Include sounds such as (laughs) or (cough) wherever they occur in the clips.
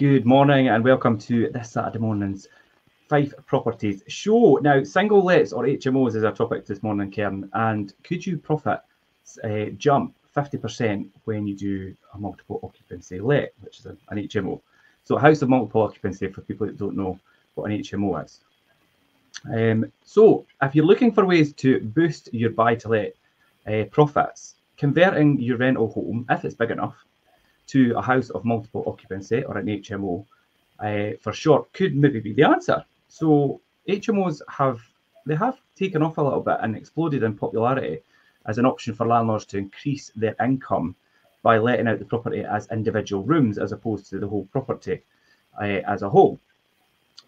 Good morning and welcome to this Saturday morning's Fife Properties show. Now, single lets or HMOs is our topic this morning, Kerin. And could you profit uh, jump 50% when you do a multiple occupancy let, which is an HMO? So, a house of multiple occupancy for people that don't know what an HMO is. Um, so, if you're looking for ways to boost your buy to let uh, profits, converting your rental home, if it's big enough, to a house of multiple occupancy or an HMO uh, for short could maybe be the answer. So HMOs have they have taken off a little bit and exploded in popularity as an option for landlords to increase their income by letting out the property as individual rooms as opposed to the whole property uh, as a whole.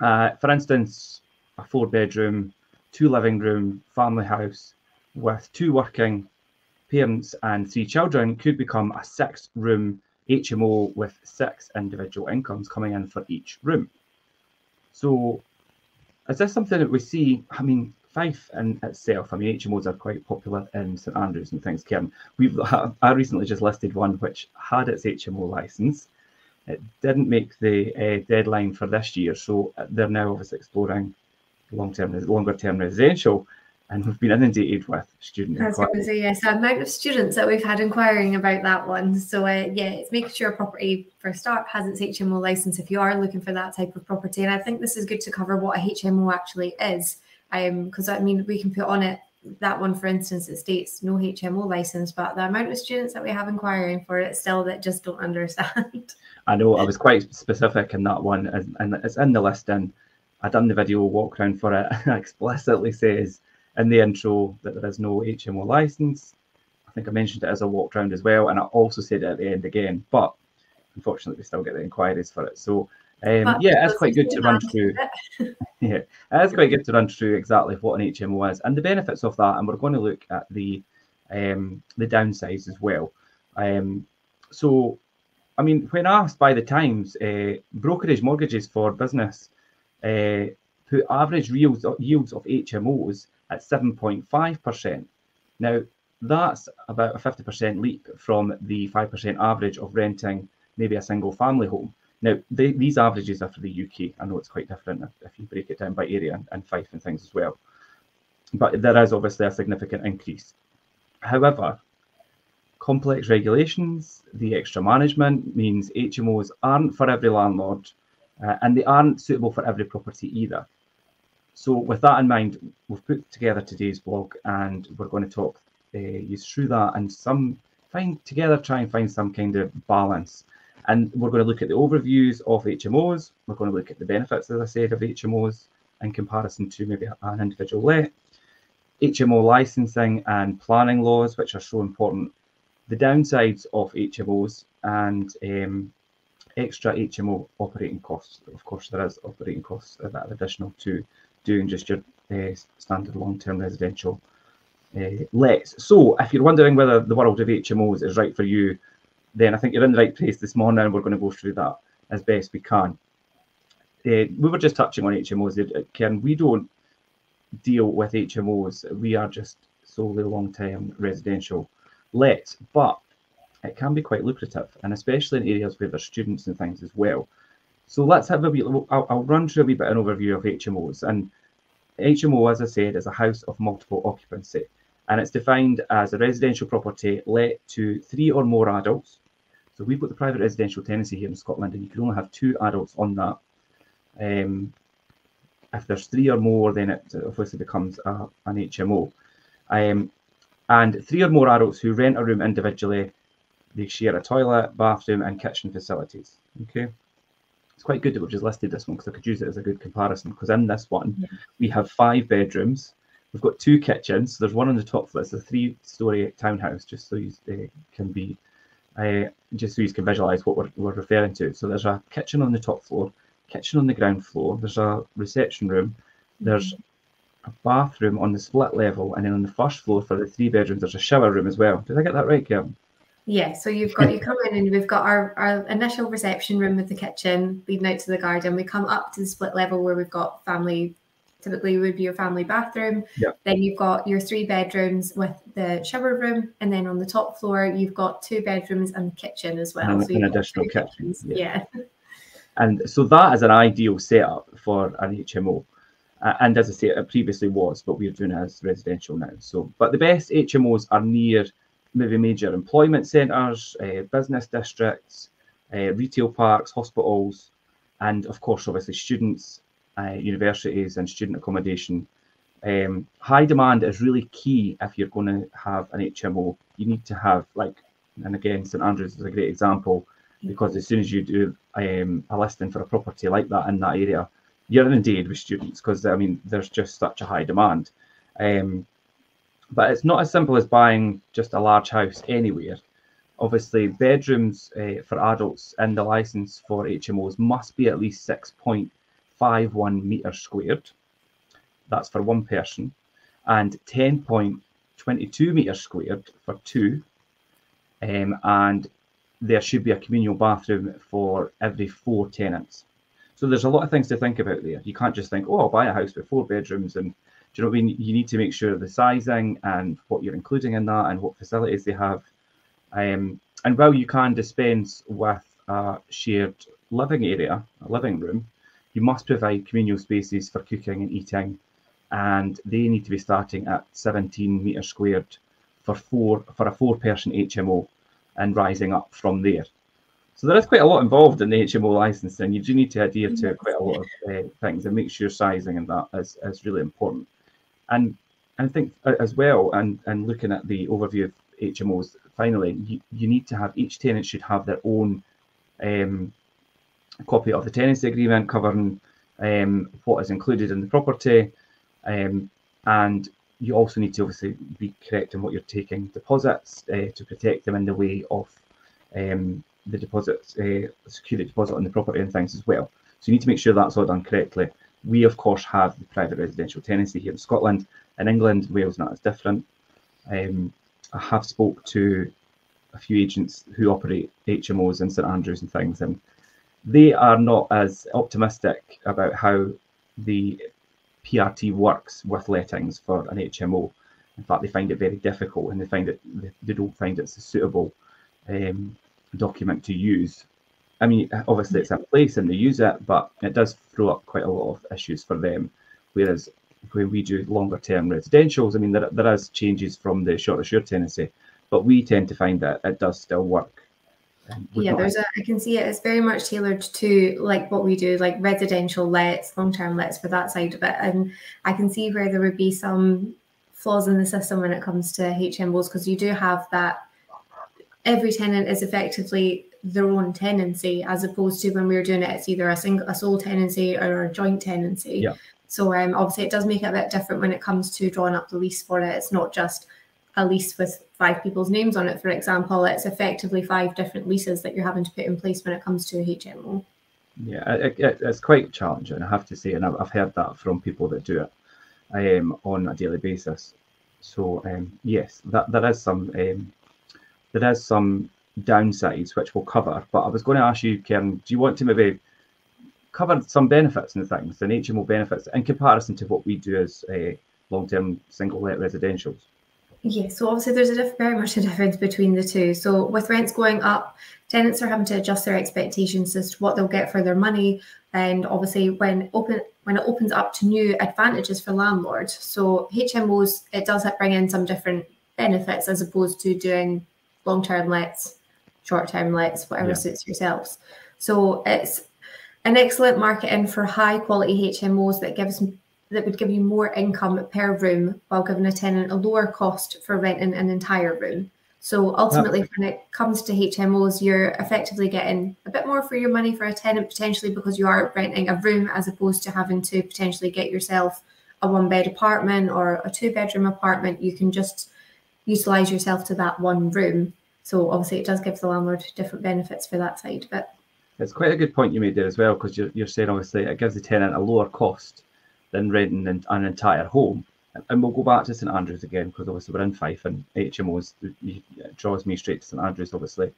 Uh, for instance, a four bedroom, two living room family house with two working parents and three children could become a six room HMO with six individual incomes coming in for each room. So is this something that we see? I mean, Fife in itself, I mean, HMOs are quite popular in St Andrews and things, Kerin. We've (laughs) I recently just listed one which had its HMO license. It didn't make the uh, deadline for this year, so they're now obviously exploring long-term, longer-term residential and we've been inundated with student I was going to say, yes, the amount of students that we've had inquiring about that one. So, uh, yeah, it's making sure a property, for a start, has its HMO license if you are looking for that type of property. And I think this is good to cover what a HMO actually is. Because, um, I mean, we can put on it that one, for instance, it states no HMO license, but the amount of students that we have inquiring for it still that just don't understand. (laughs) I know I was quite specific in that one, and it's in the listing. I done the video walk around for it. (laughs) explicitly says in the intro that there is no HMO license. I think I mentioned it as a walk round as well, and I also said it at the end again. But unfortunately, we still get the inquiries for it. So um, yeah, it's quite good to run through. (laughs) yeah, it's quite good to run through exactly what an HMO is and the benefits of that. And we're going to look at the um, the downsides as well. Um, so, I mean, when asked by the Times, uh, brokerage mortgages for business uh, put average yields yields of HMOs at 7.5%. Now, that's about a 50% leap from the 5% average of renting maybe a single family home. Now, they, these averages are for the UK. I know it's quite different if, you break it down by area and, and Fife and things as well. But there is obviously a significant increase. However, complex regulations, the extra management means HMOs aren't for every landlord uh, and they aren't suitable for every property either. So with that in mind, we've put together today's blog and we're going to talk uh, you through that and some find together try and find some kind of balance. And we're going to look at the overviews of HMOs. We're going to look at the benefits, as I said, of HMOs in comparison to maybe an individual let, HMO licensing and planning laws, which are so important, the downsides of HMOs, and um, extra HMO operating costs. Of course, there is operating costs that are additional to doing just your uh, standard long-term residential uh, lets. So if you're wondering whether the world of HMOs is right for you, then I think you're in the right place this morning and we're going to go through that as best we can. Uh, we were just touching on HMOs, Ken. We don't deal with HMOs. We are just solely long-term residential lets, but it can be quite lucrative, and especially in areas where there's students and things as well. So let's have a wee, I'll, I'll run through a wee bit an overview of HMOs. And HMO, as I said, is a house of multiple occupancy. And it's defined as a residential property let to three or more adults. So we've got the private residential tenancy here in Scotland, and you can only have two adults on that. Um, if there's three or more, then it obviously becomes a, an HMO. Um, and three or more adults who rent a room individually, they share a toilet, bathroom, and kitchen facilities. Okay it's quite good that we've just listed this one because I could use it as a good comparison. Because in this one, yeah. we have five bedrooms. We've got two kitchens. So there's one on the top floor. It's a three-story townhouse, just so you uh, can be, uh, just so you can visualize what we're, we're referring to. So there's a kitchen on the top floor, kitchen on the ground floor. There's a reception room. There's a bathroom on the split level, and then on the first floor for the three bedrooms, there's a shower room as well. Did I get that right, Kerin? Yeah, so you've got you come in and we've got our, our initial reception room with the kitchen leading out to the garden. We come up to the split level where we've got family typically would be your family bathroom. Yeah. Then you've got your three bedrooms with the shower room, and then on the top floor you've got two bedrooms and the kitchen as well. And so an additional kitchen. Yeah. And so that is an ideal setup for an HMO. Uh, and as I say, it previously was, but we're doing it as residential now. So, but the best HMOs are near maybe major employment centres, uh, business districts, uh, retail parks, hospitals, and of course, obviously, students, uh, universities, and student accommodation. Um, high demand is really key if you're going to have an HMO. You need to have, like, and again, St Andrews is a great example because as soon as you do um, a listing for a property like that in that area, you're inundated with students because I mean there's just such a high demand. Um, but it's not as simple as buying just a large house anywhere. Obviously, bedrooms uh, for adults in the license for HMOs must be at least 6.51 metres squared. That's for one person, and 10.22 metres squared for two. Um, and there should be a communal bathroom for every four tenants. So there's a lot of things to think about there. You can't just think, oh, I'll buy a house with four bedrooms and do you know what I mean? You need to make sure of the sizing and what you're including in that and what facilities they have. Um, and while you can dispense with a shared living area, a living room, you must provide communal spaces for cooking and eating, and they need to be starting at 17 metres squared for four for a four-person HMO and rising up from there. So there is quite a lot involved in the HMO licensing. You do need to adhere to quite a lot of uh, things and make sure sizing and that is, is really important. And I think uh, as well, and, and looking at the overview of HMOs, finally, you, you need to have each tenant should have their own um, copy of the tenancy agreement covering um, what is included in the property. Um, and you also need to obviously be correct in what you're taking deposits uh, to protect them in the way of um, the deposits, uh, security deposit on the property and things as well. So you need to make sure that's all done correctly. We of course have the private residential tenancy here in Scotland. In England, Wales not as different. Um, I have spoke to a few agents who operate HMOs in St Andrews and things, and they are not as optimistic about how the PRT works with lettings for an HMO. In fact, they find it very difficult and they find it they don't find it's a suitable um, document to use. I mean, obviously it's a place and they use it, but it does throw up quite a lot of issues for them. Whereas when we do longer term residentials, I mean, there, there is changes from the short assured tenancy, but we tend to find that it does still work. Um, yeah, there's a, I can see it. It's very much tailored to like what we do, like residential lets, long term lets for that side of it. And I can see where there would be some flaws in the system when it comes to HMOs because you do have that every tenant is effectively their own tenancy as opposed to when we are doing it, it's either a single a sole tenancy or a joint tenancy. Yeah. So um, obviously it does make it a bit different when it comes to drawing up the lease for it. It's not just a lease with five people's names on it, for example. It's effectively five different leases that you're having to put in place when it comes to a HMO. Yeah, it, it, it's quite challenging, I have to say, and I've, I've heard that from people that do it um, on a daily basis. So um, yes, that there is some um, there is some downsides which we'll cover. But I was going to ask you, Kerin, do you want to maybe cover some benefits and things, and HMO benefits in comparison to what we do as a long-term single-let residentials? Yeah, so obviously there's a diff- very much a difference between the two. So with rents going up, tenants are having to adjust their expectations as to what they'll get for their money, and obviously when open when it opens up to new advantages for landlords. So HMOs it does bring in some different benefits as opposed to doing long term lets, short term lets, whatever yeah. suits yourselves. So it's an excellent market in for high quality HMOs that gives that would give you more income per room while giving a tenant a lower cost for renting an entire room. So ultimately, yeah. when it comes to HMOs, you're effectively getting a bit more for your money for a tenant potentially because you are renting a room as opposed to having to potentially get yourself a one bed apartment or a two bedroom apartment. You can just utilize yourself to that one room. So obviously, it does give the landlord different benefits for that side But. It's quite a good point you made there as well, because you're, you're saying obviously it gives the tenant a lower cost than renting an, an entire home. And we'll go back to St Andrews again, because obviously we're in Fife and HMOs draws me straight to St Andrews. Obviously,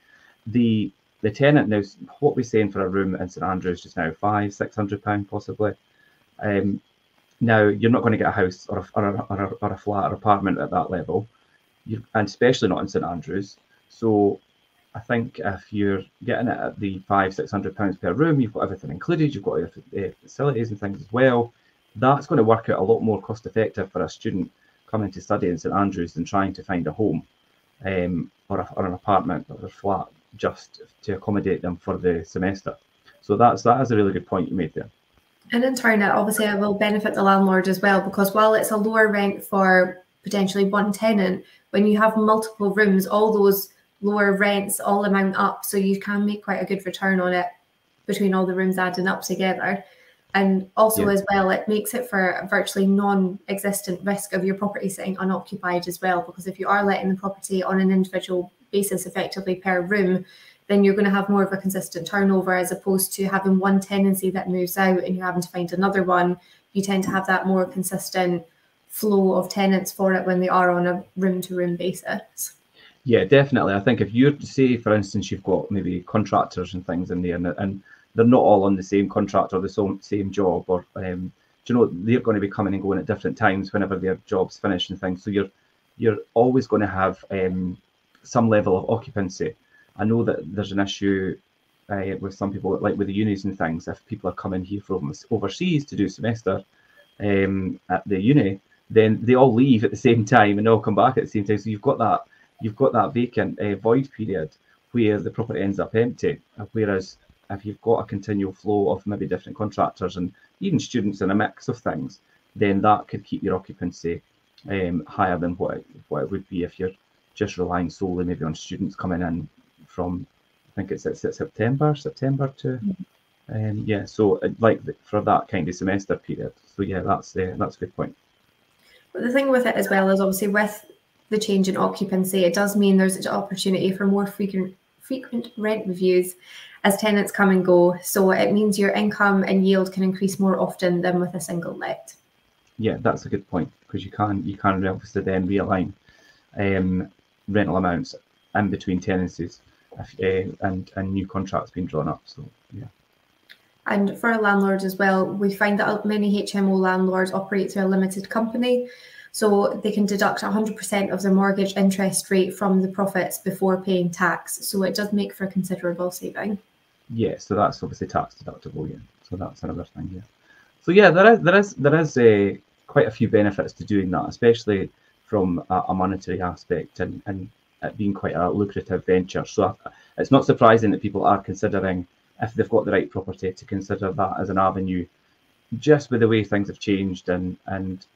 the the tenant now what we're saying for a room in St Andrews just now five six hundred pound possibly. Um, now you're not going to get a house or a, or a, or a, or a flat or apartment at that level you and especially not in St Andrews. So I think if you're getting it at the five, six hundred pounds per room, you've got everything included, you've got your uh, facilities and things as well. That's going to work out a lot more cost effective for a student coming to study in St Andrews than trying to find a home um, or, a, or an apartment or a flat just to accommodate them for the semester. So that's that is a really good point you made there. And in turn, it obviously will benefit the landlord as well because while it's a lower rent for potentially one tenant, when you have multiple rooms, all those lower rents all amount up, so you can make quite a good return on it between all the rooms adding up together. And also, yeah. as well, it makes it for a virtually non existent risk of your property sitting unoccupied as well. Because if you are letting the property on an individual basis, effectively per room, then you're going to have more of a consistent turnover as opposed to having one tenancy that moves out and you're having to find another one. You tend to have that more consistent flow of tenants for it when they are on a room to room basis. Yeah, definitely. I think if you're say, for instance, you've got maybe contractors and things in there, and, and they're not all on the same contract or the same job, or um, you know they're going to be coming and going at different times whenever their jobs finish and things. So you're you're always going to have um, some level of occupancy. I know that there's an issue uh, with some people, like with the unis and things. If people are coming here from overseas to do semester um, at the uni, then they all leave at the same time and all come back at the same time. So you've got that you've got that vacant uh, void period where the property ends up empty. Whereas if you've got a continual flow of maybe different contractors and even students in a mix of things, then that could keep your occupancy um, higher than what it, what it would be if you're just relying solely maybe on students coming in from I think it's, it's, September, September to um, yeah. So uh, like for that kind of semester period. So yeah, that's uh, that's a good point. But the thing with it as well is obviously with the change in occupancy, it does mean there's an opportunity for more frequent frequent rent reviews as tenants come and go. So it means your income and yield can increase more often than with a single let. Yeah, that's a good point because you can you can obviously then realign um, rental amounts in between tenancies if, uh, and and new contracts being drawn up. So yeah. And for a landlord as well, we find that many HMO landlords operate through a limited company. So they can deduct 100% of their mortgage interest rate from the profits before paying tax. So it does make for a considerable saving. Yeah, so that's obviously tax deductible. Yeah, so that's another thing. Yeah. So yeah, there is there is there is a quite a few benefits to doing that, especially from a, a monetary aspect and and it being quite a lucrative venture. So it's not surprising that people are considering if they've got the right property to consider that as an avenue. Just with the way things have changed and and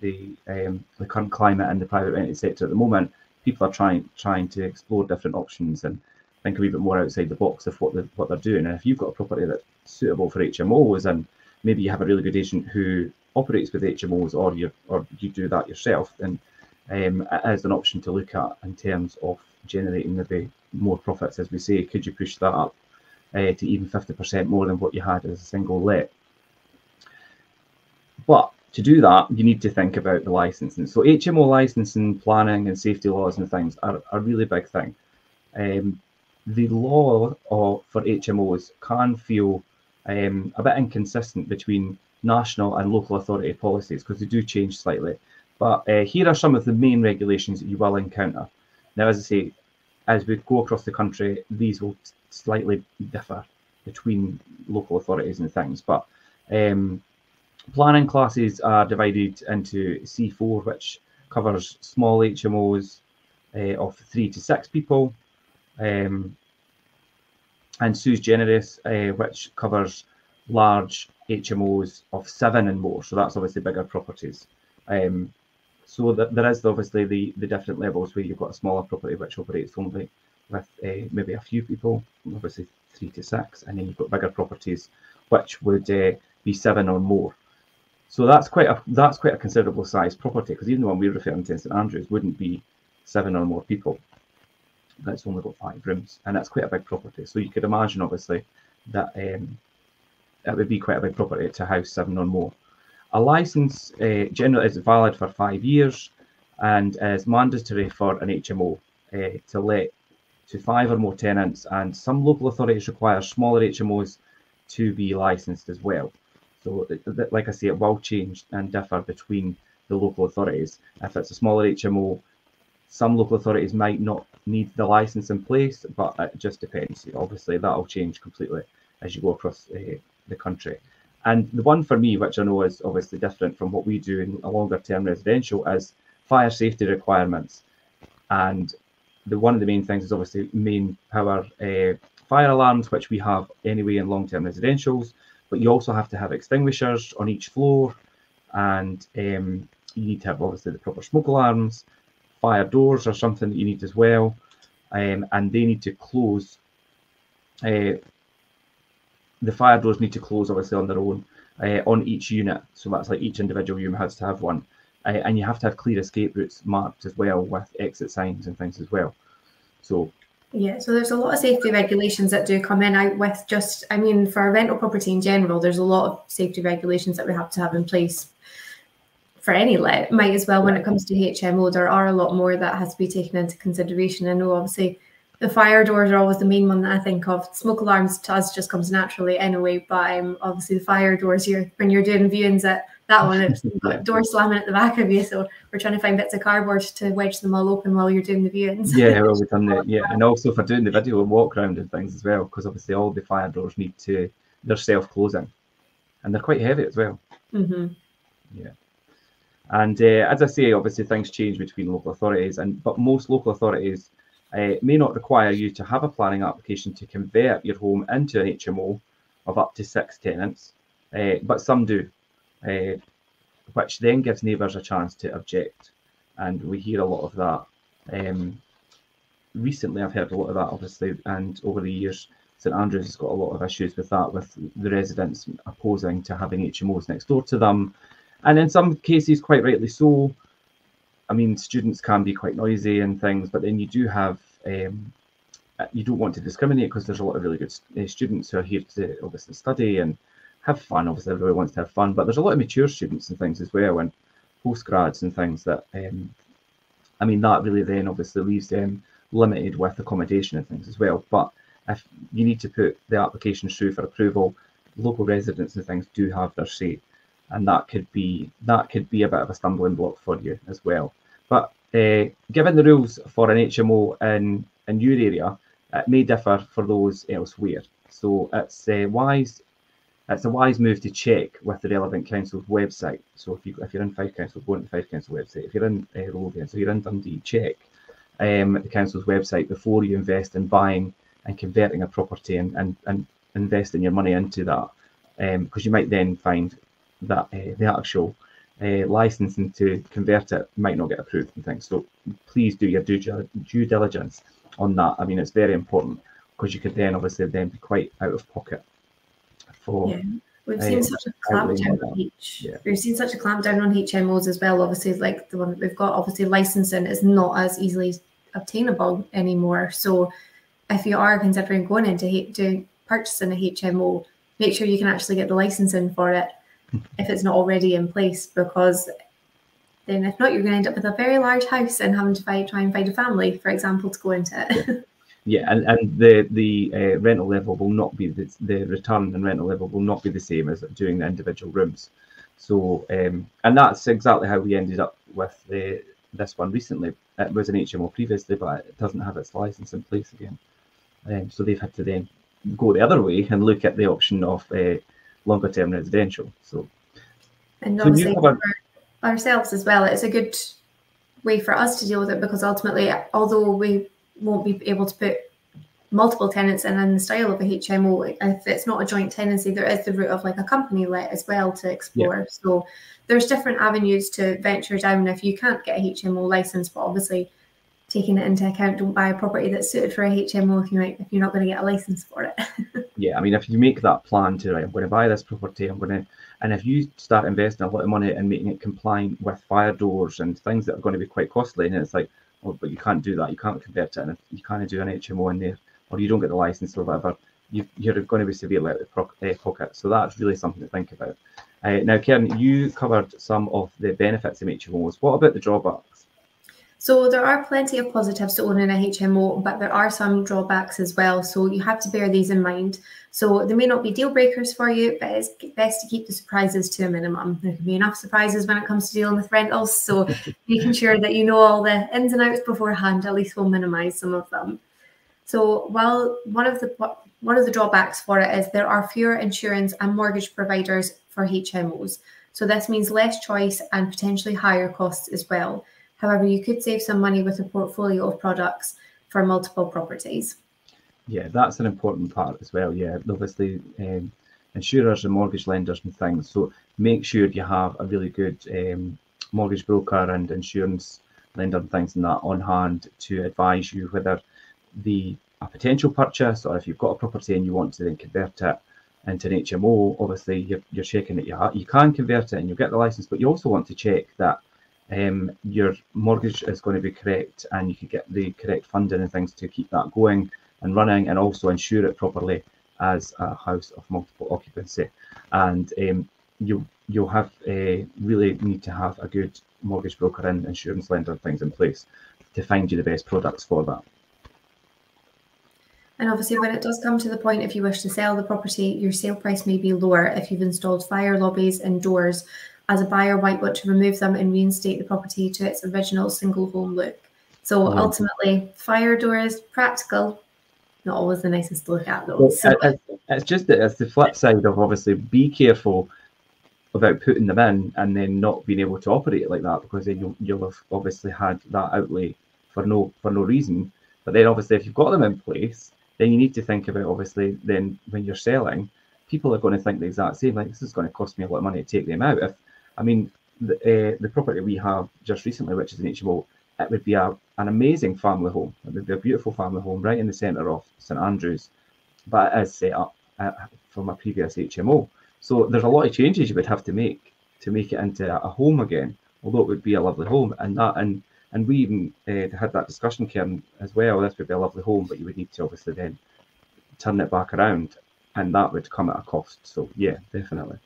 the the, um, the current climate and the private rented sector at the moment, people are trying trying to explore different options and think a wee bit more outside the box of what they're, what they're doing. And if you've got a property that's suitable for HMOs and maybe you have a really good agent who operates with HMOs or you or you do that yourself, then um, is an option to look at in terms of generating maybe more profits. As we say, could you push that up uh, to even 50% more than what you had as a single let? But to do that, you need to think about the licensing. So HMO licensing, planning, and safety laws and things are a really big thing. Um, the law of, for HMOs can feel um, a bit inconsistent between national and local authority policies because they do change slightly. But uh, here are some of the main regulations that you will encounter. Now, as I say, as we go across the country, these will slightly differ between local authorities and things. But um, planning classes are divided into C4, which covers small HMOs uh, of three to six people, um, and sui generis, uh, which covers large HMOs of seven and more. So that's obviously bigger properties. Um, so there is obviously the, the different levels where you've got a smaller property which operates only with uh, maybe a few people, obviously three to six, and then you've got bigger properties which would be seven or more. So that's quite a that's quite a considerable size property because even the one we're referring to in St Andrews wouldn't be seven or more people. That's only got five rooms, and that's quite a big property. So you could imagine, obviously, that um, that would be quite a big property to house seven or more. A license uh, generally is valid for five years and is mandatory for an HMO uh, to let to five or more tenants, and some local authorities require smaller HMOs to be licensed as well. So, like I say, it will change and differ between the local authorities. If it's a smaller HMO, some local authorities might not need the license in place, but it just depends. Obviously, that'll change completely as you go across uh, the country. And the one for me, which I know is obviously different from what we do in a longer term residential, is fire safety requirements. And the one of the main things is obviously main power uh, fire alarms, which we have anyway in long term residentials. But you also have to have extinguishers on each floor, and um, you need to have obviously the proper smoke alarms. Fire doors are something that you need as well, um, and they need to close. Uh, the fire doors need to close obviously on their own uh, on each unit. So that's like each individual unit has to have one, uh, and you have to have clear escape routes marked as well with exit signs and things as well. So yeah, so there's a lot of safety regulations that do come in out with just, I mean, for rental property in general, there's a lot of safety regulations that we have to have in place for any let. Might as well when it comes to HMO, there are a lot more that has to be taken into consideration. I know obviously the fire doors are always the main one that I think of. Smoke alarms to us just comes naturally anyway, but um, obviously the fire doors here when you're doing viewings at that one, it's (laughs) got door slamming at the back of you. So we're trying to find bits of cardboard to wedge them all open while you're doing the viewings. Yeah, well, we've done that. Yeah, and also for doing the video and walk around and things as well, because obviously all the fire doors need to, they're self closing and they're quite heavy as well. Mm-hmm. Yeah. And uh, as I say, obviously things change between local authorities, and but most local authorities uh, may not require you to have a planning application to convert your home into an HMO of up to six tenants, uh, but some do uh, which then gives neighbours a chance to object. And we hear a lot of that. Um, recently, I've heard a lot of that, obviously, and over the years, St Andrews has got a lot of issues with that, with the residents opposing to having HMOs next door to them. And in some cases, quite rightly so. I mean, students can be quite noisy and things, but then you do have, um, you don't want to discriminate because there's a lot of really good uh, students who are here to obviously study and have fun. Obviously, everybody wants to have fun, but there's a lot of mature students and things as well, and postgrads and things that, um, I mean, that really then obviously leaves them limited with accommodation and things as well. But if you need to put the application through for approval, local residents and things do have their say, and that could be that could be a bit of a stumbling block for you as well. But uh, given the rules for an HMO in in your area, it may differ for those elsewhere. So it's uh, wise it's a wise move to check with the relevant council's website. So if you if you're in Fife Council, go on the Fife Council website. If you're in uh, Lothian, so you're in Dundee, check um, the council's website before you invest in buying and converting a property and and, and investing your money into that, because um, you might then find that uh, the actual uh, licensing to convert it might not get approved and things. So please do your due, due diligence on that. I mean, it's very important because you could then obviously then be quite out of pocket for. Yeah. We've seen such a clampdown on. Yeah. We've seen such a clampdown on HMOs as well. Obviously, like the one that we've got, obviously licensing is not as easily obtainable anymore. So, if you are considering going into to purchasing a HMO, make sure you can actually get the licensing for it (laughs) if it's not already in place, because then if not, you're going to end up with a very large house and having to fight, try and find a family, for example, to go into it. (laughs) Yeah, and, and the the uh, rental level will not be the, the return and rental level will not be the same as doing the individual rooms. So, um, and that's exactly how we ended up with the this one recently. It was an HMO previously, but it doesn't have its license in place again. Um, so they've had to then go the other way and look at the option of uh, longer term residential. So, and obviously so for ourselves as well, it's a good way for us to deal with it because ultimately, although we won't be able to put multiple tenants in in the style of a HMO. If it's not a joint tenancy, there is the route of like a company let as well to explore. Yeah. So there's different avenues to venture down if you can't get a HMO license, but obviously taking it into account, don't buy a property that's suited for a HMO if you might if you're not going to get a license for it. (laughs) yeah, I mean if you make that plan to right, I'm going to buy this property, I'm going to and if you start investing a lot of money and making it compliant with fire doors and things that are going to be quite costly, and it's like, but you can't do that. You can't convert it, and you can't do an HMO in there, or you don't get the license or whatever. You, are going to be severely out of pocket. So that's really something to think about. Uh, now, Kerin, you covered some of the benefits of HMOs. What about the drawbacks? So there are plenty of positives to owning a HMO, but there are some drawbacks as well. So you have to bear these in mind. So they may not be deal breakers for you, but it's best to keep the surprises to a minimum. There can be enough surprises when it comes to dealing with rentals. So (laughs) making sure that you know all the ins and outs beforehand at least will minimize some of them. So while one of the one of the drawbacks for it is there are fewer insurance and mortgage providers for HMOs. So this means less choice and potentially higher costs as well. However, you could save some money with a portfolio of products for multiple properties. Yeah, that's an important part as well. Yeah, obviously, um, insurers and mortgage lenders and things. So make sure you have a really good um, mortgage broker and insurance lender and things and that on hand to advise you whether the a potential purchase or if you've got a property and you want to then convert it into an HMO, obviously you're, you're checking that you, ha- you can convert it and you'll get the license, but you also want to check that um, your mortgage is going to be correct and you can get the correct funding and things to keep that going and running and also insure it properly as a house of multiple occupancy. And um, you you'll have uh, really need to have a good mortgage broker and insurance lender things in place to find you the best products for that. And obviously, when it does come to the point, if you wish to sell the property, your sale price may be lower if you've installed fire lobbies and doors as a buyer might want to remove them and reinstate the property to its original single home look. So mm. ultimately, fire doors, practical, not always the nicest to look at though. Well, so. it's just that it's the flip side of obviously be careful about putting them in and then not being able to operate it like that because then you'll, you'll have obviously had that outlay for no for no reason. But then obviously if you've got them in place, then you need to think about obviously then when you're selling, people are going to think the exact same. Like this is going to cost me a lot of money to take them out. If I mean, the, uh, the property we have just recently, which is an HMO, it would be a, an amazing family home. It would be a beautiful family home right in the centre of St Andrews, but it is set up uh, from a previous HMO. So there's a lot of changes you would have to make to make it into a home again, although it would be a lovely home. And that and and we even uh, had that discussion, Kerin, as well. This would be a lovely home, but you would need to obviously then turn it back around, and that would come at a cost. So yeah, definitely.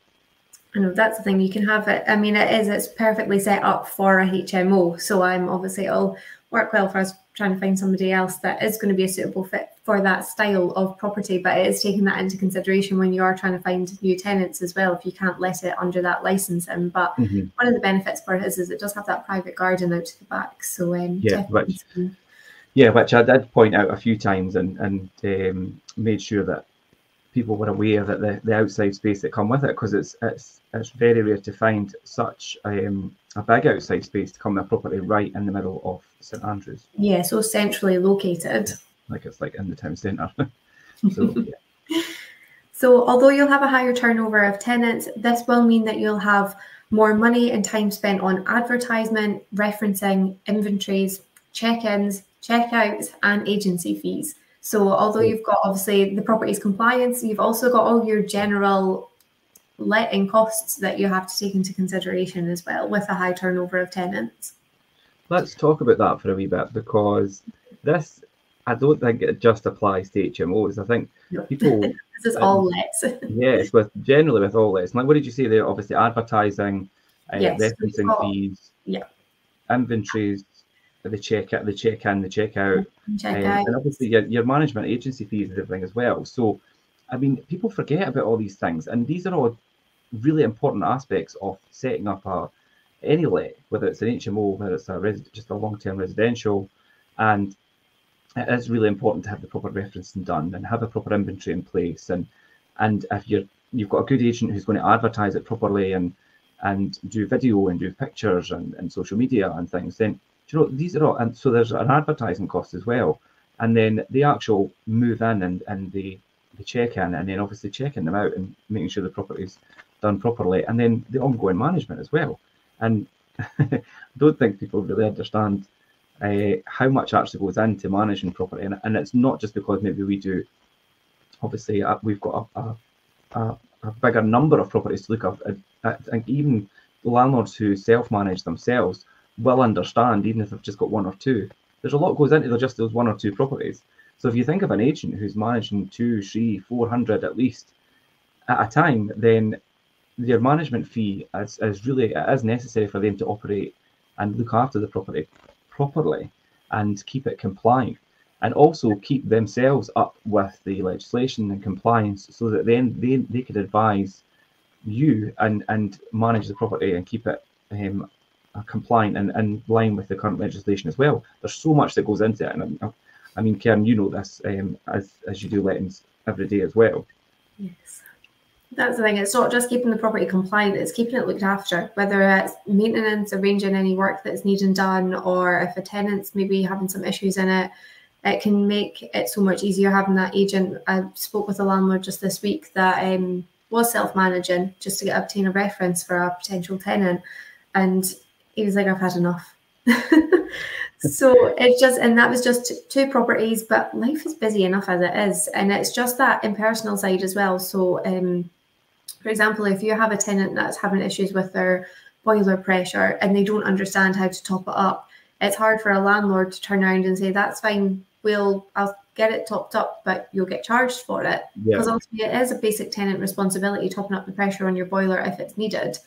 I know that's the thing. You can have it. I mean, it is. It's perfectly set up for a HMO. So I'm obviously it'll work well for us trying to find somebody else that is going to be a suitable fit for that style of property. But it is taking that into consideration when you are trying to find new tenants as well. If you can't let it under that licensing, but mm-hmm. one of the benefits for it is, is it does have that private garden out to the back. So um, yeah, which, yeah, which I did point out a few times and and um, made sure that people were aware that the, the outside space that come with it because it's it's it's very rare to find such um, a big outside space to come with a property right in the middle of St Andrews. Yeah, so centrally located. Like it's like in the town centre. (laughs) so (laughs) yeah. So although you'll have a higher turnover of tenants, this will mean that you'll have more money and time spent on advertisement, referencing, inventories, check-ins, checkouts, and agency fees. So although you've got obviously the property's compliance, you've also got all your general letting costs that you have to take into consideration as well with a high turnover of tenants. Let's talk about that for a wee bit because this I don't think it just applies to HMOs. I think no. (laughs) people this is um, all lets. (laughs) yes, with generally with all lets. Like what did you say there? Obviously advertising, uh, yes, referencing fees, yeah, inventories, the check out, the check in, the check out, check um, and obviously your, your management agency fees and everything as well. So, I mean, people forget about all these things, and these are all really important aspects of setting up a any let, whether it's an HMO, whether it's a res- just a long-term residential, and it is really important to have the proper referencing done and have a proper inventory in place. And and if you're you've got a good agent who's going to advertise it properly and and do video and do pictures and, and social media and things, then you know these are all and so there's an advertising cost as well. And then the actual move in and, and the the check in and then obviously checking them out and making sure the property's done properly and then the ongoing management as well. And I (laughs) don't think people really understand uh, how much actually goes into managing property. And, and it's not just because maybe we do obviously uh, we've got a, a, a, bigger number of properties to look at, at, at even landlords who self-manage themselves will understand, even if they've just got one or two. There's a lot goes into just those one or two properties. So if you think of an agent who's managing two, three, four hundred at least at a time, then their management fee is, is really is necessary for them to operate and look after the property properly and keep it compliant and also keep themselves up with the legislation and compliance so that then they, they could advise you and and manage the property and keep it um, compliant and in line with the current legislation as well. There's so much that goes into it, and I, I mean, Kerin, you know this um, as as you do lettings every day as well. Yes, that's the thing. It's not just keeping the property compliant; it's keeping it looked after. Whether it's maintenance, arranging any work that's needing done, or if a tenant's maybe having some issues in it, it can make it so much easier having that agent. I spoke with a landlord just this week that um, was self-managing just to get obtain a reference for a potential tenant, and he was like, "I've had enough." (laughs) so it's just, and that was just two properties, but life is busy enough as it is, and it's just that impersonal side as well. So, um, for example, if you have a tenant that's having issues with their boiler pressure and they don't understand how to top it up, it's hard for a landlord to turn around and say, "That's fine, we'll I'll get it topped up, but you'll get charged for it." Because yeah. ultimately, it is a basic tenant responsibility topping up the pressure on your boiler if it's needed.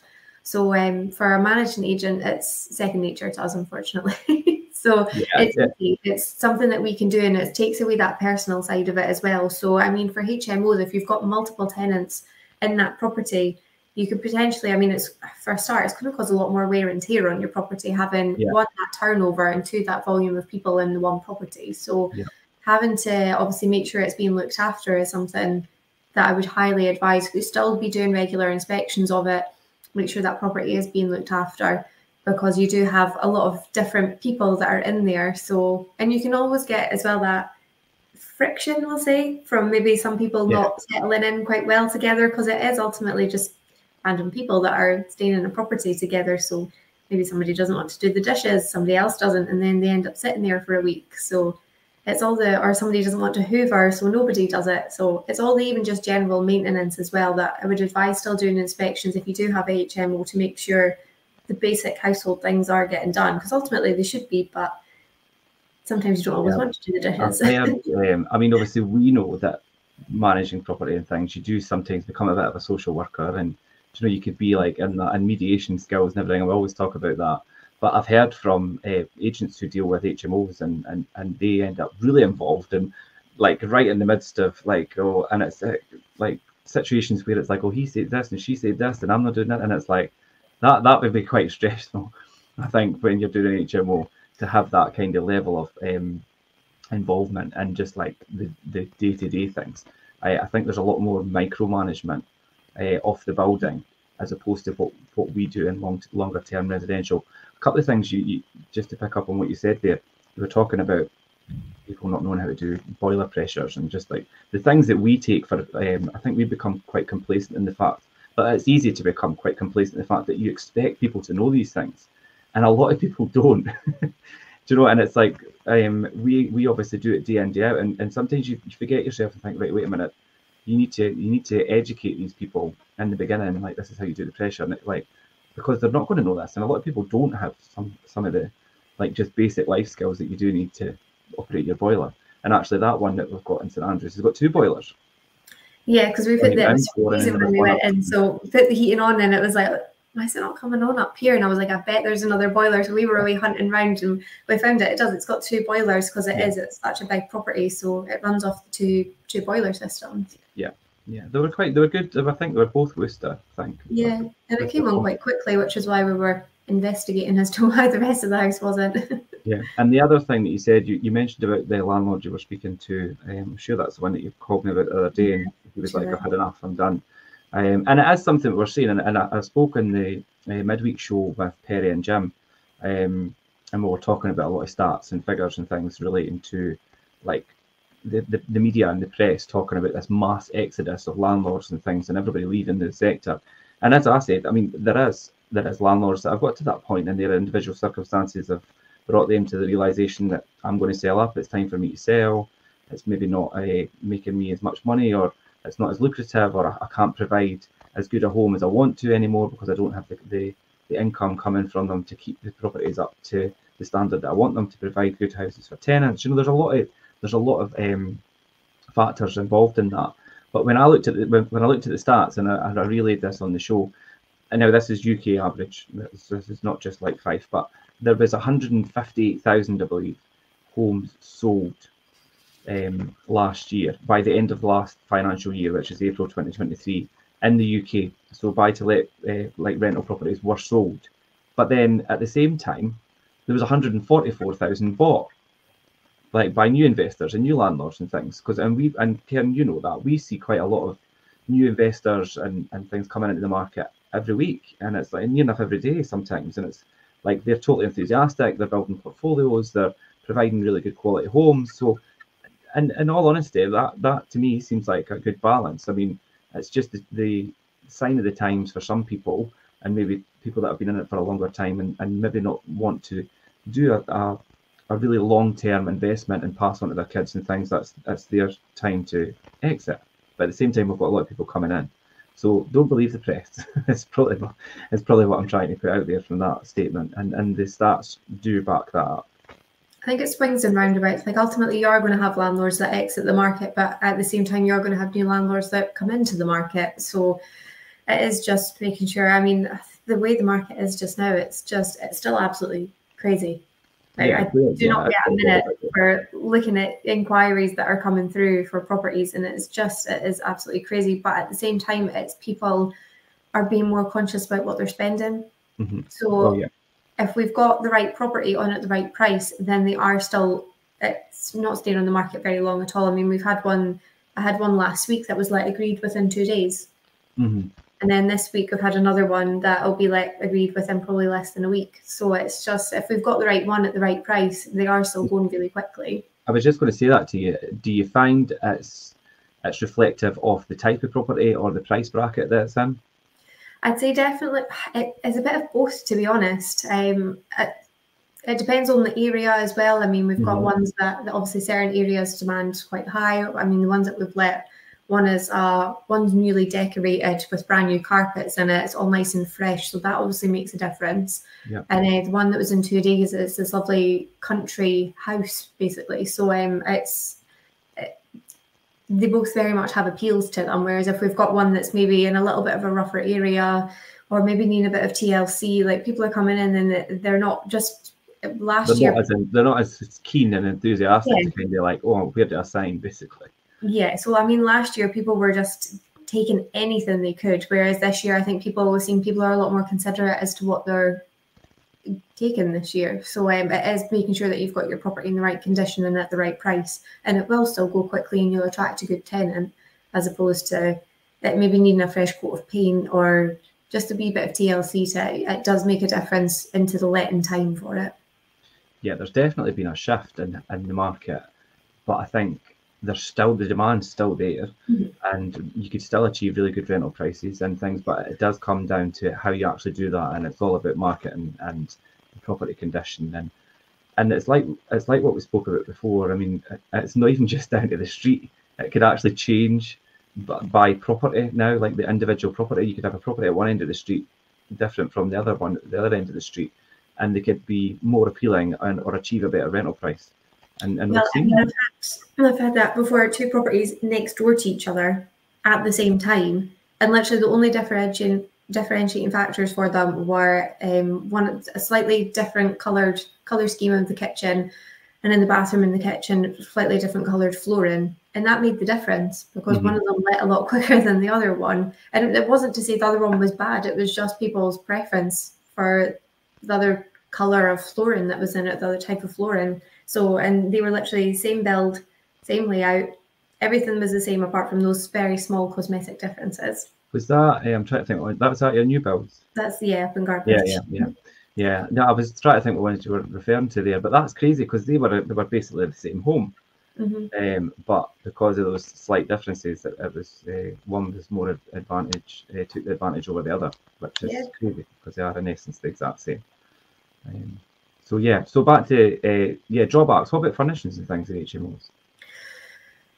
So um, for a managing agent, it's second nature to us, unfortunately. (laughs) so yeah, it's, yeah. it's something that we can do, and it takes away that personal side of it as well. So I mean, for HMOs, if you've got multiple tenants in that property, you could potentially, I mean, it's for a start, it's going to cause a lot more wear and tear on your property, having yeah. one that turnover and two that volume of people in the one property. So having to obviously make sure it's being looked after is something that I would highly advise. We still be doing regular inspections of it make sure that property is being looked after because you do have a lot of different people that are in there. So, and you can always get as well that friction, we'll say, from maybe some people yeah. not settling in quite well together because it is ultimately just random people that are staying in a property together. So maybe somebody doesn't want to do the dishes, somebody else doesn't, and then they end up sitting there for a week. So it's all the or somebody doesn't want to hoover so nobody does it. So it's all the even just general maintenance as well that i would advise still doing inspections if you do have hmo to make sure the basic household things are getting done because ultimately they should be but sometimes you don't always yeah. want to do the dishes. I, um, (laughs) I mean obviously we know that managing property and things you do sometimes become a bit of a social worker and you know you could be like in that and mediation skills and everything i always talk about that but I've heard from uh, agents who deal with HMOs and, and and they end up really involved and like right in the midst of like oh and it's uh, like situations where it's like oh he said this and she said this and I'm not doing that and it's like that that would be quite (laughs) stressful I think when you're doing an HMO to have that kind of level of um, involvement and just like the the day to day things. I, I think there's a lot more micromanagement uh, of the building as opposed to what, what we do in long longer term residential a couple of things you, you just to pick up on what you said there. You were talking about people not knowing how to do boiler pressures and just like the things that we take for. Um, I think we become quite complacent in the fact, but it's easy to become quite complacent in the fact that you expect people to know these things, and a lot of people (laughs) don't. (laughs) do you know? And it's like um, we we obviously do it day in day out, and, and sometimes you, you forget yourself and think, right, wait a minute, you need to you need to educate these people in the beginning, like this is how you do the pressure, and it, like because they're not going to know this, and a lot of people don't have some some of the like just basic life skills that you do need to operate your boiler. And actually, that one that we've got in St Andrews has got two boilers. Yeah, because we put the reason when we went in, so put the heating on, and it was like, why is it not coming on up here? And I was like, I bet there's another boiler. So we were away hunting around, and we found it. It does. It's got two boilers because it yeah. is. It's such a big property, so it runs off the two two boiler systems. Yeah. Yeah, they were quite. They were good. I think they were both Worcester. I think. Yeah, and it came on quite quickly, which is why we were investigating as to (laughs) why the rest of the house wasn't. (laughs) yeah, and the other thing that you said, you, you mentioned about the landlord you were speaking to. Um, I'm sure that's the one that you called me about the other day, and he was sure. like, "I've had enough. I'm done." Um, and it is something that we're seeing. And, and I, I, spoke in the uh, midweek show with Perry and Jim, um, and we were talking about a lot of stats and figures and things relating to like the, the, the, media and the press talking about this mass exodus of landlords and things and everybody leaving the sector. And as I said, I mean, there is there is landlords that have got to that point and their individual circumstances have brought them to the realization that I'm going to sell up. It's time for me to sell. It's maybe not uh, making me as much money, or it's not as lucrative, or I can't provide as good a home as I want to anymore because I don't have the, the, the income coming from them to keep the properties up to the standard that I want them to provide good houses for tenants. You know, there's a lot of there's a lot of um, factors involved in that. But when I looked at the, when, when I looked at the stats, and I, I relayed this on the show, and now this is UK average. This, this is not just like Fife, but there was 158,000, I believe, homes sold um, last year by the end of last financial year, which is April 2023 in the UK. So buy to let uh, like rental properties were sold, but then at the same time there was 144,000 bought, like by new investors and new landlords and things. Because and we and Kerin, you know that we see quite a lot of new investors and and things coming into the market every week, and it's like near enough every day sometimes, and it's like they're totally enthusiastic. They're building portfolios. They're providing really good quality homes. So, and in all honesty, that that to me seems like a good balance. I mean, it's just the, the sign of the times for some people, and maybe people that have been in it for a longer time, and, and maybe not want to do a, a, a really long term investment and pass on to their kids and things. That's that's their time to exit. But at the same time, we've got a lot of people coming in. So don't believe the press. (laughs) it's probably it's probably what I'm trying to put out there from that statement, and and the stats do back that up. I think it swings and roundabouts. Like ultimately, you are going to have landlords that exit the market, but at the same time, you're going to have new landlords that come into the market. So it is just making sure. I mean, the way the market is just now, it's just it's still absolutely crazy. Like, yeah, I do yeah, not get a minute for looking at inquiries that are coming through for properties, and it's just it is absolutely crazy. But at the same time, it's people are being more conscious about what they're spending. Mm-hmm. So oh, yeah. if we've got the right property on at the right price, then they are still it's not staying on the market very long at all. I mean, we've had one. I had one last week that was like agreed within two days. Mm-hmm. And then this week I've had another one that will be like agreed within probably less than a week. So it's just if we've got the right one at the right price, they are still going really quickly. I was just going to say that to you. Do you find it's it's reflective of the type of property or the price bracket that it's in? I'd say definitely it is a bit of both, to be honest. Um, it, it depends on the area as well. I mean, we've got mm-hmm. ones that, that obviously certain areas demand quite high. I mean, the ones that we've let one is uh one's newly decorated with brand new carpets in it. It's all nice and fresh, so that obviously makes a difference. Yeah. And uh, the one that was in two days is this lovely country house, basically. So um, it's it, they both very much have appeals to them. Whereas if we've got one that's maybe in a little bit of a rougher area, or maybe need a bit of TLC, like people are coming in and they're not just last they're year. Not as, they're not as keen and enthusiastic yeah. to kind of like, oh, we have to assign basically. Yeah. So I mean, last year people were just taking anything they could, whereas this year I think people seeing people are a lot more considerate as to what they're taking this year. So um, it is making sure that you've got your property in the right condition and at the right price, and it will still go quickly, and you'll attract a good tenant, as opposed to it maybe needing a fresh coat of paint or just a wee bit of TLC. To it does make a difference into the letting time for it. Yeah, there's definitely been a shift in in the market, but I think there's still the demand's still there mm-hmm. and you could still achieve really good rental prices and things but it does come down to how you actually do that and it's all about marketing and property condition and and it's like it's like what we spoke about before. I mean it's not even (laughs) just down to the street. It could actually change by property now like the individual property. You could have a property at one end of the street different from the other one the other end of the street and they could be more appealing and or achieve a better rental price and, and well, I've, had, I've had that before. Two properties next door to each other at the same time. And literally the only differentiating differentiating factors for them were um, one a slightly different coloured colour scheme of the kitchen and in the bathroom in the kitchen slightly different coloured flooring. And that made the difference because mm-hmm. one of them let a lot (laughs) quicker than the other one. And it wasn't to say the other one was bad. It was just people's preference for the other colour of flooring that was in it the other type of flooring so, and they were literally same build, same layout. Everything was the same apart from those very small cosmetic differences. Was that? I'm trying to think. That was that your new builds? That's yeah, up in Garbage. Yeah, yeah, yeah. Yeah, no, I was trying to think what ones you were referring to there, but that's crazy because they were they were basically the same home, mm-hmm. um, but because of those slight differences, it, it was uh, one was more advantage uh, took the advantage over the other, which is yeah. crazy because they are in essence the exact same. Um, so yeah, so back to uh, yeah drawbacks. What about furnishings and things in HMOs?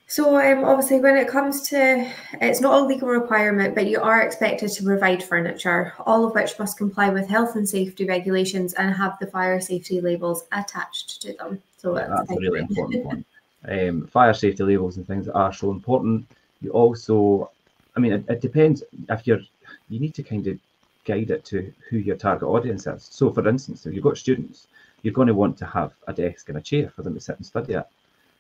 So um, obviously, when it comes to, it's not a legal requirement, but you are expected to provide furniture, all of which must comply with health and safety regulations and have the fire safety labels attached to them. So yeah, that's, a really important one. (laughs) Um, fire safety labels and things are so important. You also, I mean, it, it depends if you're, you need to kind of guide it to who your target audience is. So, for instance, if you've got students, you're going to want to have a desk and a chair for them to sit and study at.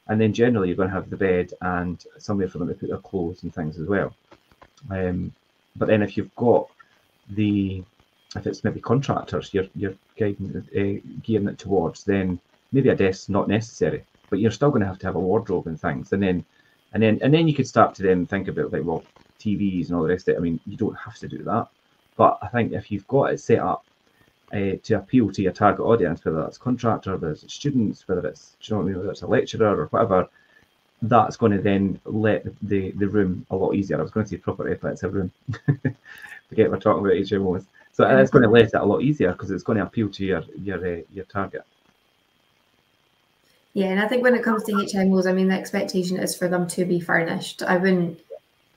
And then generally, you're going to have the bed and somewhere for them to put their clothes and things as well. Um, but then if you've got the, if it's maybe contractors, you're, you're guiding, uh, gearing it towards, then maybe a desk's not necessary, but you're still going to have to have a wardrobe and things. And then, and then, and then you could start to then think about like, well, TVs and all the rest of it. I mean, you don't have to do that. But I think if you've got it set up uh, to appeal to your target audience, whether that's contractor, whether it's students, whether it's you know I mean, whether it's a lecturer or whatever, that's going to then let the the room a lot easier. I was going to say property, but it's a room. (laughs) Forget we're talking about HMOs. So it's going to let it a lot easier because it's going to appeal to your your uh, your target. Yeah, and I think when it comes to HMOs, I mean the expectation is for them to be furnished. I wouldn't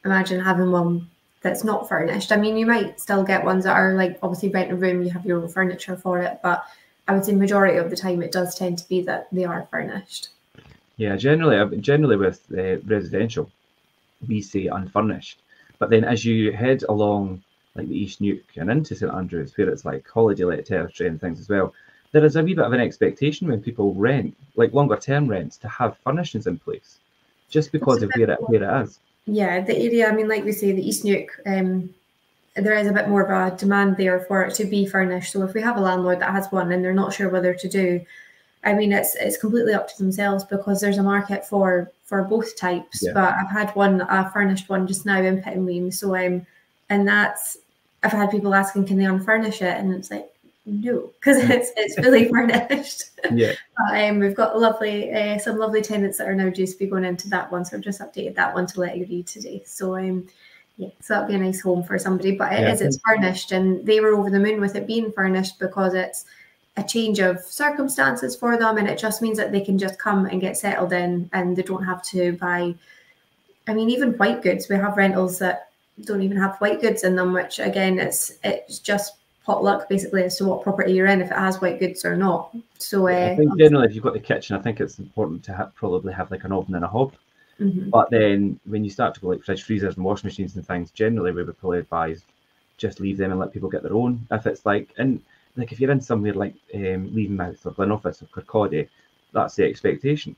imagine having one that's not furnished. I mean, you might still get ones that are like obviously rent a room, you have your own furniture for it, but I would say majority of the time it does tend to be that they are furnished. Yeah, generally, uh, generally with uh, residential, we say unfurnished. But then as you head along like the East Neuk and into St Andrews, where it's like holiday let territory and things as well, there is a wee bit of an expectation when people rent, like longer term rents, to have furnishings in place, just because of where it where it is. Yeah, the area. I mean, like we say, the East Neuk, um, there is a bit more of a demand there for it to be furnished. So if we have a landlord that has one and they're not sure whether to do, I mean, it's it's completely up to themselves because there's a market for for both types. Yeah. But I've had one a furnished one just now in Pittenweem, so um, and that's I've had people asking, can they unfurnish it? And it's like, no, because it's it's fully (laughs) furnished. Yeah. um, we've got lovely uh, some lovely tenants that are now due to be going into that one, so I've just updated that one to let you read today. So um, yeah, so that'd be a nice home for somebody. But it yeah. is, it's furnished, and they were over the moon with it being furnished because it's a change of circumstances for them, and it just means that they can just come and get settled in, and they don't have to buy. I mean, even white goods. We have rentals that don't even have white goods in them, which again, it's it's just potluck basically as to what property you're in if it has white goods or not. So uh, I think generally, if you've got the kitchen, I think it's important to have, probably have like an oven and a hob. Mm-hmm. But then when you start to go like fridge freezers and washing machines and things, generally we would probably advise just leave them and let people get their own. If it's like and like if you're in somewhere like um, Levenmouth or Glenrothes or Kirkcaldy, that's the expectation.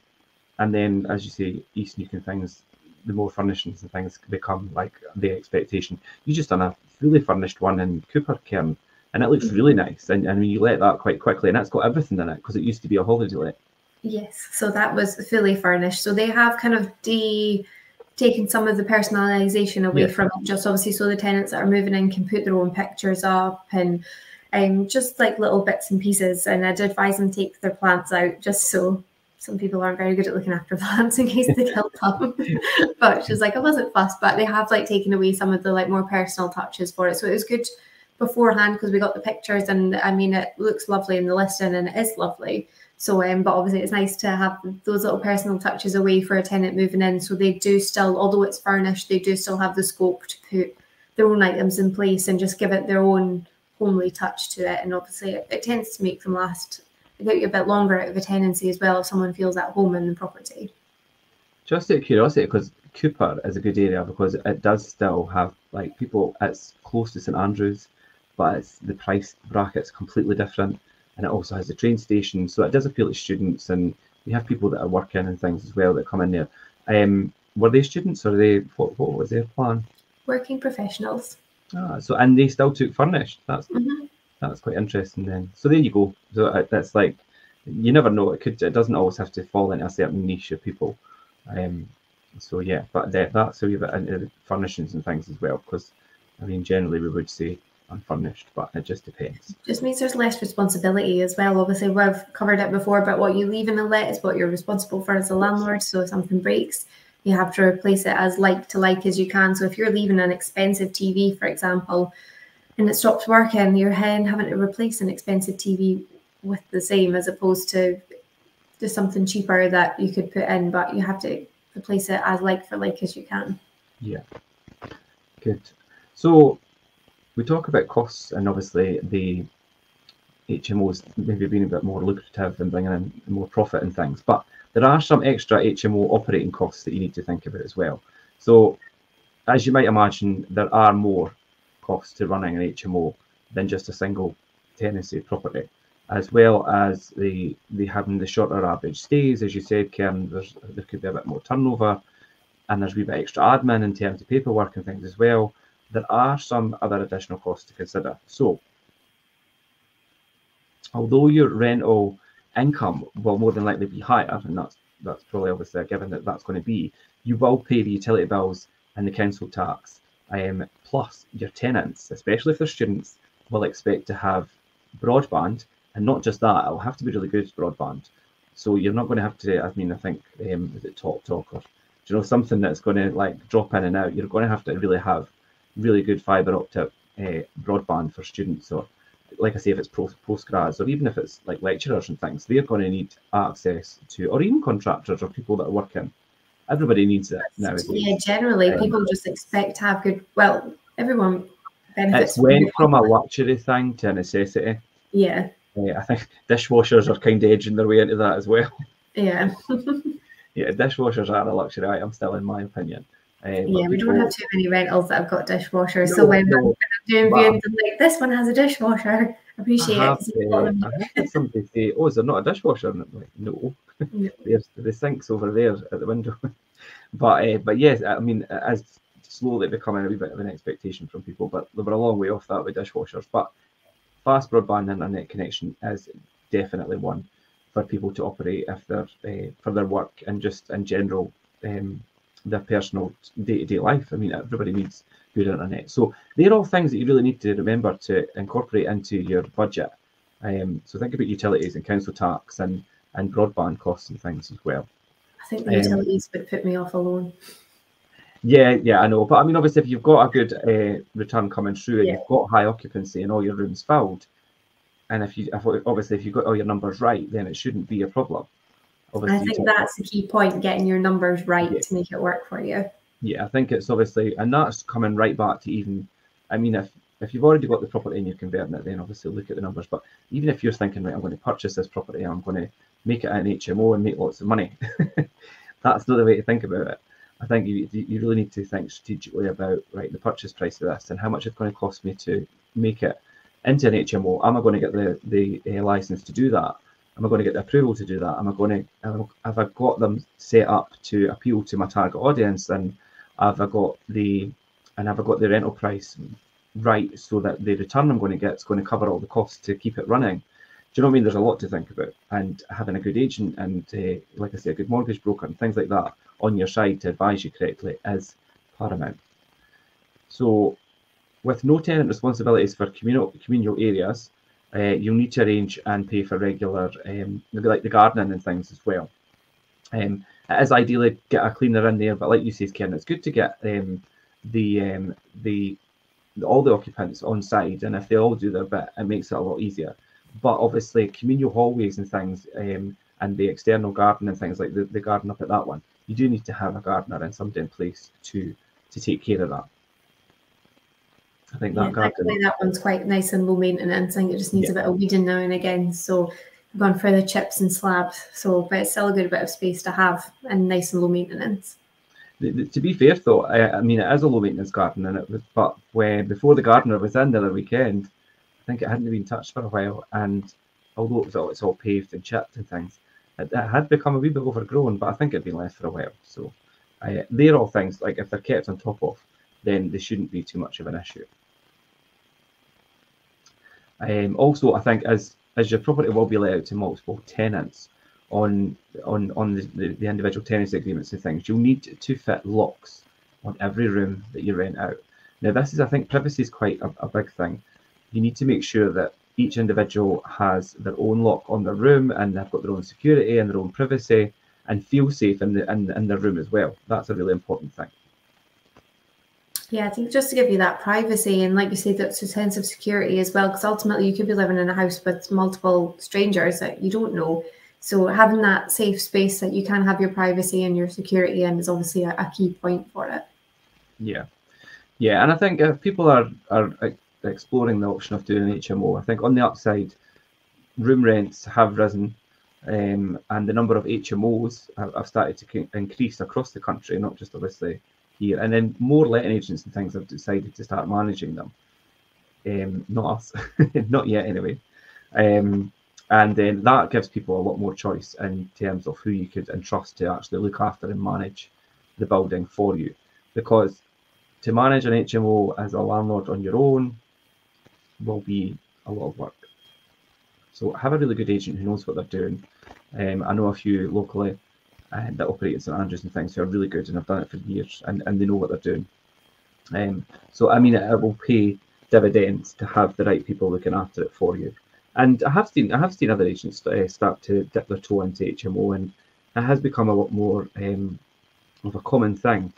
And then as you say, East and things, the more furnishings and things become like the expectation. You just done a fully furnished one in Cupar Kerin and it looks really nice. And, and you let that quite quickly, and that's got everything in it because it used to be a holiday let. Yes, so that was fully furnished. So they have kind of de taken some of the personalization away from it, just obviously so the tenants that are moving in can put their own pictures up and um, just like little bits and pieces. And I'd advise them take their plants out just so some people aren't very good at looking after (laughs) plants in case they kill them. (laughs) but she's like, I wasn't fussed, but they have like taken away some of the like more personal touches for it. So it was good beforehand because we got the pictures and I mean it looks lovely in the listing and it is lovely. So um, but obviously it's nice to have those little personal touches away for a tenant moving in. So they do still, although it's furnished, they do still have the scope to put their own items in place and just give it their own homely touch to it. And obviously it, it tends to make them last a bit longer out of a tenancy as well if someone feels at home in the property. Just out of curiosity, because Cupar is a good area because it does still have like people. It's close to St Andrews, but it's the price bracket's completely different, and it also has a train station, so it does appeal to students, and we have people that are working and things as well that come in there. Um, were they students or they what, what was their plan? Working professionals. Ah, so and they still took furnished. That's mm-hmm. that's quite interesting then. So there you go. So uh, that's like you never know. It could it doesn't always have to fall into a certain niche of people. Um, so yeah, but that, that's a wee bit into furnishings and things as well. Because I mean, generally we would say unfurnished, but it just depends. Just means there's less responsibility as well. Obviously, we've covered it before, but what you leave in a let is what you're responsible for as a landlord. So if something breaks, you have to replace it as like to like as you can. So if you're leaving an expensive TV, for example, and it stops working, you're then having to replace an expensive TV with the same as opposed to just something cheaper that you could put in, but you have to replace it as like for like as you can. Yeah. Good. So we talk about costs and obviously the HMOs maybe being a bit more lucrative and bringing in more profit and things, but there are some extra HMO operating costs that you need to think about as well. So, as you might imagine, there are more costs to running an HMO than just a single tenancy property, as well as the the having the shorter average stays, as you said, Kerin. There's there could be a bit more turnover, and there's a wee bit extra admin in terms of paperwork and things as well. There are some other additional costs to consider. So, although your rental income will more than likely be higher, and that's that's probably obviously a given that that's going to be, you will pay the utility bills and the council tax. Um, plus, your tenants, especially if they're students, will expect to have broadband, and not just that, it'll have to be really good broadband. So you're not going to have to. I mean, I think um, is it TalkTalk or you know something that's going to like drop in and out. You're going to have to really have really good fiber optic uh, broadband for students or like I say, if it's post postgrads or even if it's like lecturers and things, they're going to need access to, or even contractors or people that are working. Everybody needs it nowadays. Yeah, generally, um, people just expect to have good. Well, everyone benefits. It's went from a luxury thing to a necessity. Yeah. Uh, I think (laughs) dishwashers are kind of edging their way into that as well. Yeah. (laughs) yeah, dishwashers are a luxury item still, in my opinion. Uh, yeah, we don't have too many rentals that have got dishwashers. No, so when no, I'm doing viewings, I'm like, this one has a dishwasher. I (laughs) appreciate I have, it. Uh, somebody say, "Oh, is there not a dishwasher?" And I'm like, "No, no. (laughs) there's the sinks over there at the window." (laughs) but uh, but yes, I mean, as slowly becoming a wee bit of an expectation from people, but we're a long way off that with dishwashers. But fast broadband internet connection is definitely one for people to operate if they're uh, for their work and just in general um, their personal day-to-day life. I mean, everybody needs good internet. So they're all things that you really need to remember to incorporate into your budget. Um, so think about utilities and council tax and and broadband costs and things as well. I think the utilities um, would put me off alone. Yeah, yeah, I know. But I mean, obviously, if you've got a good uh, return coming through and yeah. you've got high occupancy and all your rooms filled, and if you if, obviously if you've got all your numbers right, then it shouldn't be a problem. Obviously, I think that's the key point: getting your numbers right yeah. to make it work for you. Yeah, I think it's obviously, and that's coming right back to even. I mean, if if you've already got the property and you're converting it, then obviously look at the numbers. But even if you're thinking, right, I'm going to purchase this property, I'm going to make it an HMO and make lots of money. (laughs) that's not the way to think about it. I think you you really need to think strategically about right the purchase price of this and how much it's going to cost me to make it into an HMO. Am I going to get the the uh, license to do that? Am I going to get the approval to do that? Am I going to have I got them set up to appeal to my target audience? And have I got the and have I got the rental price right so that the return I'm going to get is going to cover all the costs to keep it running? Do you know what I mean? There's a lot to think about, and having a good agent and, uh, like I say, a good mortgage broker and things like that on your side to advise you correctly is paramount. So, with no tenant responsibilities for communal communal areas, uh, you'll need to arrange and pay for regular, um, like the gardening and things as well. Um, it is ideally get a cleaner in there, but like you say, Ken, it's good to get um, the um, the all the occupants on side, and if they all do their bit, it makes it a lot easier. But obviously, communal hallways and things, um, and the external garden and things like the, the garden up at that one, you do need to have a gardener and somebody in place to to take care of that. I think that yeah, garden. that one's quite nice and low maintenance. I think it just needs yeah. a bit of weeding now and again. So I've gone for the chips and slabs. So, but it's still a good bit of space to have and nice and low maintenance. To be fair, though, I, I mean it is a low maintenance garden, and it was. But when before the gardener was in the other weekend, I think it hadn't been touched for a while, and although it was all, it's all paved and chipped and things, it, it, had become a wee bit overgrown. But I think it'd been left for a while. So, I, they're all things like if they're kept on top of, then they shouldn't be too much of an issue. Um, also, I think as as your property will be let out to multiple tenants on on on the, the, the individual tenancy agreements and things, you'll need to fit locks on every room that you rent out. Now, this is, I think, privacy is quite a, a big thing. You need to make sure that each individual has their own lock on their room and they've got their own security and their own privacy and feel safe in the in, in their room as well. That's a really important thing. Yeah, I think just to give you that privacy and, like you say, that's a sense of security as well, because ultimately you could be living in a house with multiple strangers that you don't know. So having that safe space that you can have your privacy and your security in is obviously a, a key point for it. Yeah, yeah, and I think if people are are exploring the option of doing an HMO, I think on the upside, room rents have risen, um, and the number of HMOs have started to increase across the country, not just obviously here. And then more letting agents and things have decided to start managing them. um, not us, (laughs) not yet anyway. Um, and then that gives people a lot more choice in terms of who you could entrust to actually look after and manage the building for you. Because to manage an HMO as a landlord on your own will be a lot of work. So have a really good agent who knows what they're doing. Um, I know a few locally uh, that operate in St Andrews and things who are really good and have done it for years and, and they know what they're doing. Um, so I mean, it, it will pay dividends to have the right people looking after it for you. And I have seen I have seen other agents uh, start to dip their toe into HMO, and it has become a lot more um, of a common thing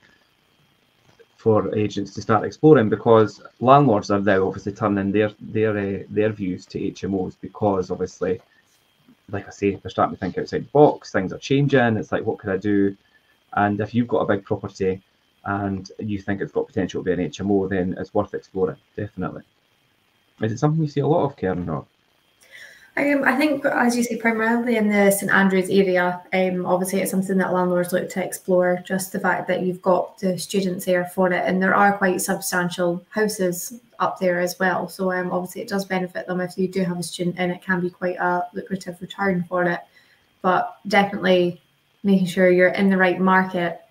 for agents to start exploring because landlords are now obviously turning their their uh, their views to HMOs because obviously, like I say, they're starting to think outside the box. Things are changing. It's like, what could I do? And if you've got a big property and you think it's got potential to be an HMO, then it's worth exploring. Definitely. Is it something you see a lot of, Kerin? Or? Um, I think, as you say, primarily in the St Andrews area, um, obviously it's something that landlords look to explore. Just the fact that you've got the students there for it, and there are quite substantial houses up there as well. So um, obviously it does benefit them if you do have a student, and it can be quite a lucrative return for it. But definitely making sure you're in the right market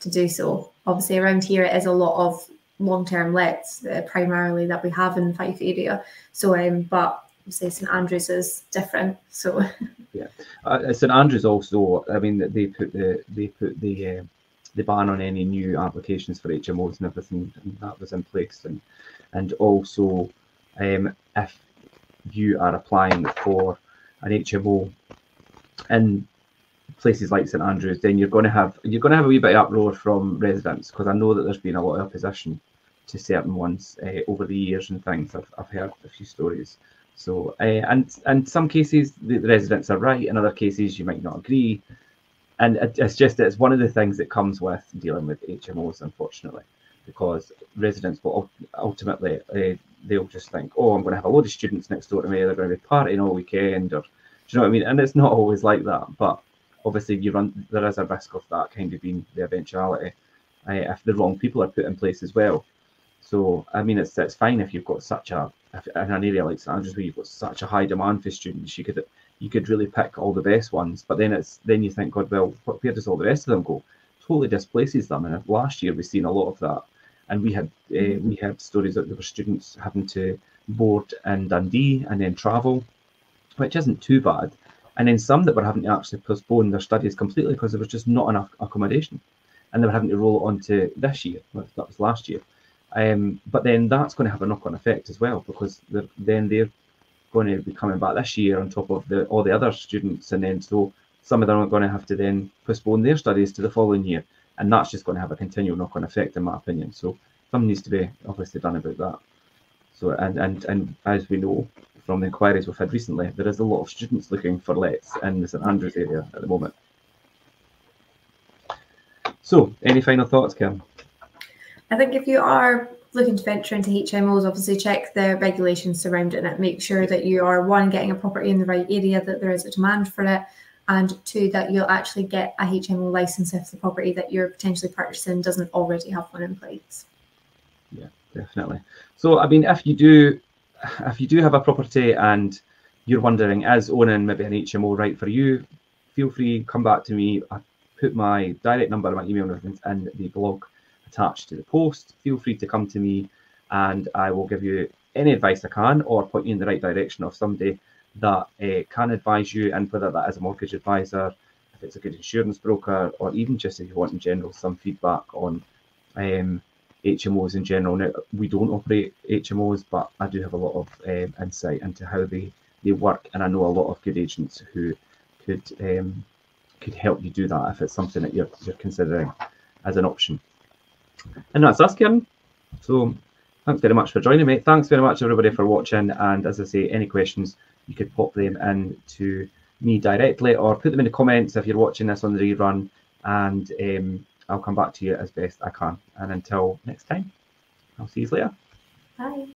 to do so. Obviously, around here it is a lot of long-term lets, uh, primarily that we have in the Fife area. So, um, but say St Andrews is different. So (laughs) yeah, uh, St Andrews also. I mean, they put the they put the uh, the ban on any new applications for HMOs and everything and that was in place, and and also um, if you are applying for an HMO in places like St Andrews, then you're going to have you're going to have a wee bit of uproar from residents because I know that there's been a lot of opposition to certain ones uh, over the years and things. I've, I've heard a few stories. So, uh, and and some cases the, residents are right, in other cases you might not agree, and it, it's just it's one of the things that comes with dealing with HMOs, unfortunately, because residents will ultimately uh, they'll just think, oh, I'm going to have a load of students next door to me, they're going to be partying all weekend, or do you know what I mean? And it's not always like that, but obviously you run there is a risk of that kind of being the eventuality uh, if the wrong people are put in place as well. So I mean, it's it's fine if you've got such a in an area like St Andrews where you've got such a high demand for students, you could you could really pick all the best ones. But then it's then you think, God, well, where does all the rest of them go? Totally displaces them. And last year we've seen a lot of that, and we had uh, we had stories that there were students having to board in Dundee and then travel, which isn't too bad. And then some that were having to actually postpone their studies completely because there was just not enough accommodation, and they were having to roll it on to this year. That was last year. Um, but then that's going to have a knock-on effect as well because they're, then they're going to be coming back this year on top of the, all the other students, and then so some of them are going to have to then postpone their studies to the following year, and that's just going to have a continual knock-on effect, in my opinion. So something needs to be obviously done about that. So and and and as we know from the inquiries we've had recently, there is a lot of students looking for lets in the St Andrews area at the moment. So, any final thoughts, Kim? I think if you are looking to venture into HMOs, obviously check the regulations surrounding it. Make sure that you are one getting a property in the right area, that there is a demand for it, and two that you'll actually get a HMO license if the property that you're potentially purchasing doesn't already have one in place. Yeah, definitely. So I mean, if you do, if you do have a property and you're wondering, is owning maybe an HMO right for you? Feel free, come back to me. I put my direct number, my email, in the blog attached to the post. Feel free to come to me and I will give you any advice I can or point you in the right direction of somebody that uh, can advise you and whether that is a mortgage advisor, if it's a good insurance broker, or even just if you want in general some feedback on um, HMOs in general. Now, we don't operate HMOs, but I do have a lot of um, insight into how they, they work, and I know a lot of good agents who could um, could help you do that if it's something that you're, you're considering as an option. And that's us, Kerin. So thanks very much for joining me. Thanks very much, everybody, for watching. And as I say, any questions, you could pop them in to me directly or put them in the comments if you're watching this on the rerun. And um, I'll come back to you as best I can. And until next time, I'll see you later. Bye.